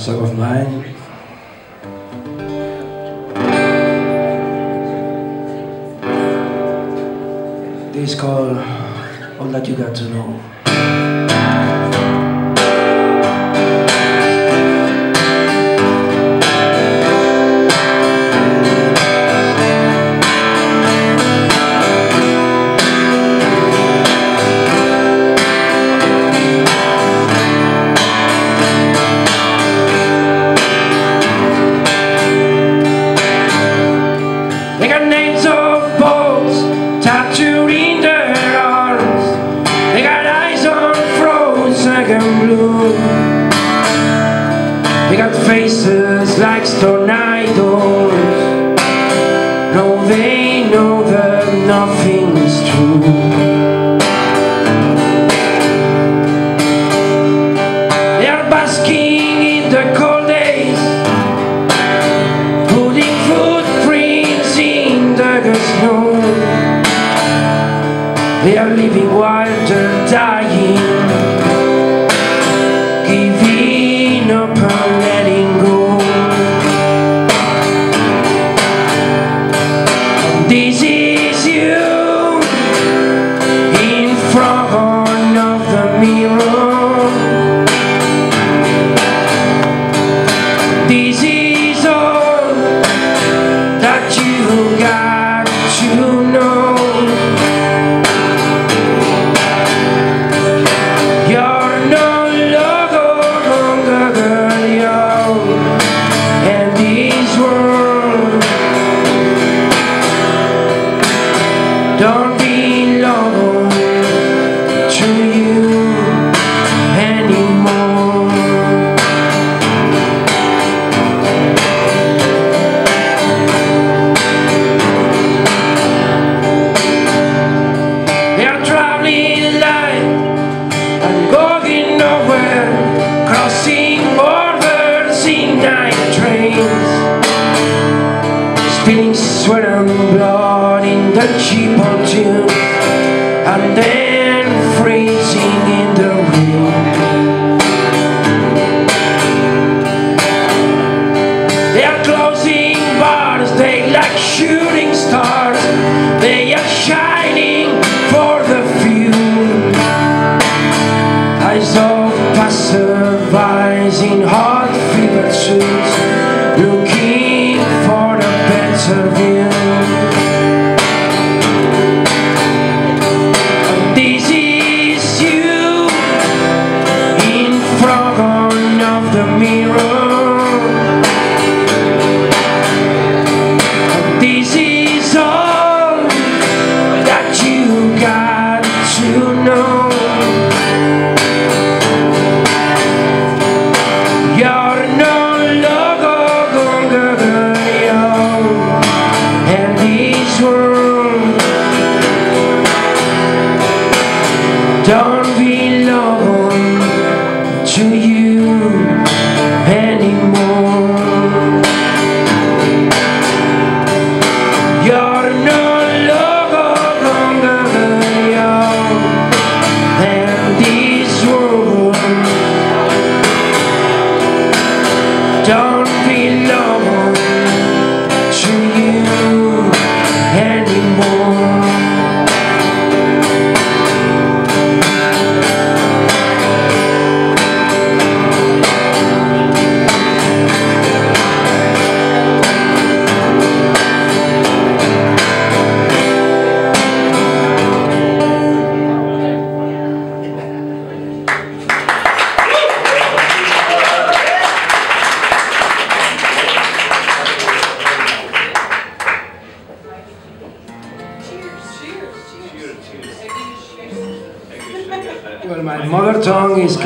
song of mine. This is called All That You Got to Know. They got faces like stone idols. No, they know that nothing's true. They are basking in the cold days putting footprints in the snow. They are living wild they're dying, don't belong to you anymore. They are traveling light and going nowhere, crossing borders in night trains, spilling sweat and blood the cheap old tune, and then freezing in the rain. They are closing bars, they like shooting stars. They are shining for the few. Eyes of passerbys in anymore. You're no longer young, and don't belong to my mother tongue is